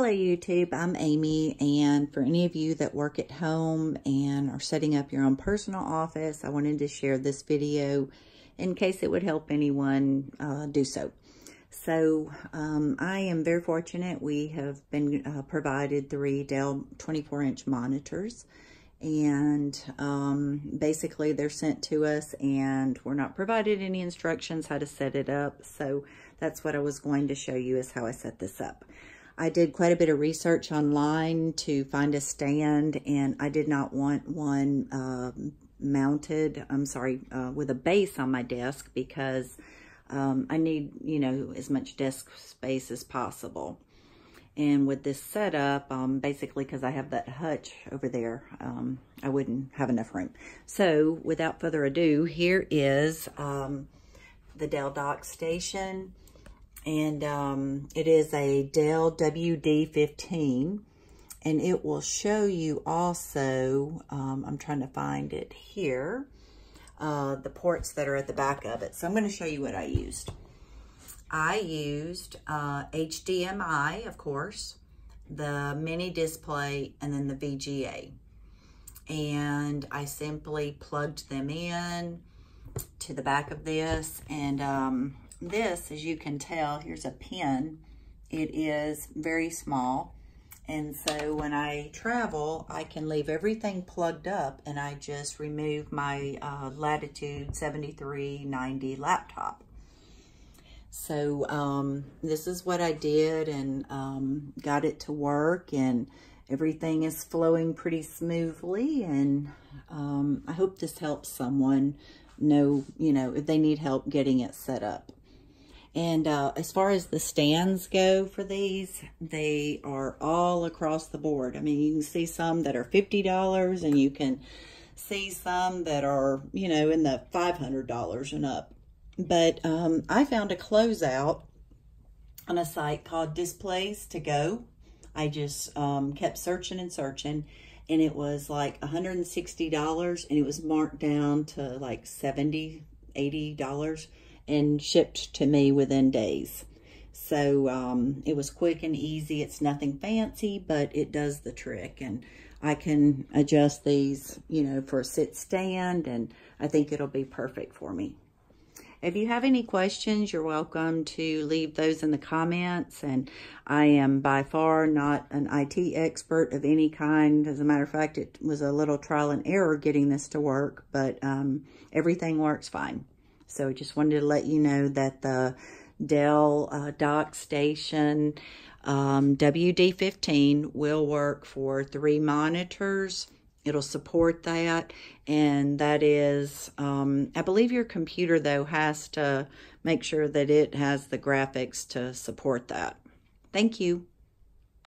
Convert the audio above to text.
Hello YouTube, I'm Amy and for any of you that work at home and are setting up your own personal office, I wanted to share this video in case it would help anyone uh, do so. So um, I am very fortunate. We have been uh, provided three Dell 24 inch monitors and um, basically they're sent to us and we're not provided any instructions how to set it up. So that's what I was going to show you is how I set this up. I did quite a bit of research online to find a stand, and I did not want one uh, mounted, I'm sorry, uh, with a base on my desk because um, I need, you know, as much desk space as possible. And with this setup, um, basically because I have that hutch over there, um, I wouldn't have enough room. So without further ado, here is um, the Dell Dock Station and um, it is a Dell WD-15 and it will show you also, um, I'm trying to find it here, uh, the ports that are at the back of it. So I'm going to show you what I used. I used uh, HDMI, of course, the mini display, and then the VGA. And I simply plugged them in to the back of this and um, this, as you can tell, here's a pin. It is very small. And so when I travel, I can leave everything plugged up and I just remove my uh, Latitude 7390 laptop. So um, this is what I did and um, got it to work and everything is flowing pretty smoothly. And um, I hope this helps someone know, you know, if they need help getting it set up. And uh, as far as the stands go for these, they are all across the board. I mean, you can see some that are $50 and you can see some that are, you know, in the $500 and up. But um, I found a closeout on a site called Displays to Go. I just um, kept searching and searching and it was like $160 and it was marked down to like $70, $80 and shipped to me within days. So um, it was quick and easy. It's nothing fancy, but it does the trick. And I can adjust these, you know, for a sit stand, and I think it'll be perfect for me. If you have any questions, you're welcome to leave those in the comments. And I am by far not an IT expert of any kind. As a matter of fact, it was a little trial and error getting this to work, but um, everything works fine. So I just wanted to let you know that the Dell uh, dock station um, WD15 will work for three monitors. It'll support that. And that is, um, I believe your computer, though, has to make sure that it has the graphics to support that. Thank you.